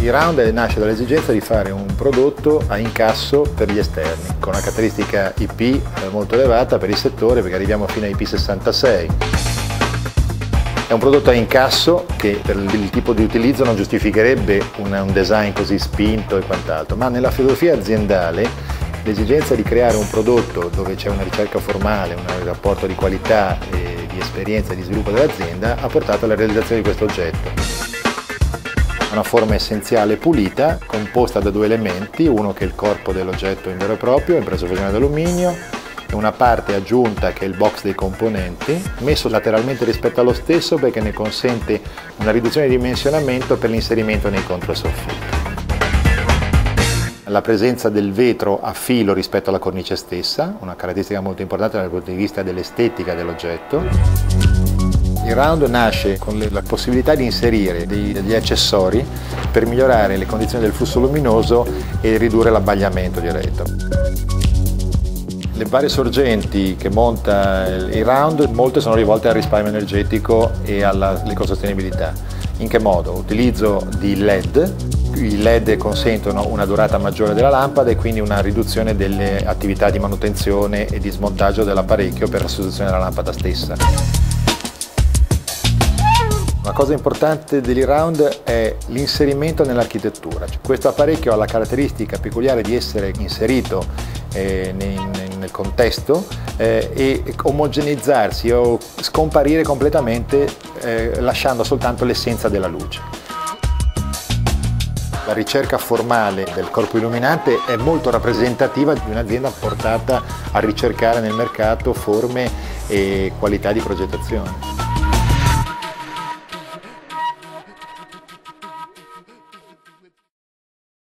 Il round nasce dall'esigenza di fare un prodotto a incasso per gli esterni, con una caratteristica IP eh, molto elevata per il settore perché arriviamo fino a IP66. È un prodotto a incasso che per il tipo di utilizzo non giustificherebbe un design così spinto e quant'altro, ma nella filosofia aziendale l'esigenza di creare un prodotto dove c'è una ricerca formale, un rapporto di qualità e di esperienza e di sviluppo dell'azienda ha portato alla realizzazione di questo oggetto una forma essenziale pulita composta da due elementi, uno che è il corpo dell'oggetto in vero e proprio, impreso fusione d'alluminio, e una parte aggiunta che è il box dei componenti, messo lateralmente rispetto allo stesso perché ne consente una riduzione di dimensionamento per l'inserimento nei controsoffitti. La presenza del vetro a filo rispetto alla cornice stessa, una caratteristica molto importante dal punto di vista dell'estetica dell'oggetto. Il round nasce con la possibilità di inserire degli accessori per migliorare le condizioni del flusso luminoso e ridurre l'abbagliamento diretto. Le varie sorgenti che monta il round, molte sono rivolte al risparmio energetico e all'ecosostenibilità. In che modo? Utilizzo di LED, i LED consentono una durata maggiore della lampada e quindi una riduzione delle attività di manutenzione e di smontaggio dell'apparecchio per la sostituzione della lampada stessa. Una cosa importante dell'e-round è l'inserimento nell'architettura. Questo apparecchio ha la caratteristica peculiare di essere inserito eh, nel contesto eh, e omogeneizzarsi o scomparire completamente eh, lasciando soltanto l'essenza della luce. La ricerca formale del corpo illuminante è molto rappresentativa di un'azienda portata a ricercare nel mercato forme e qualità di progettazione.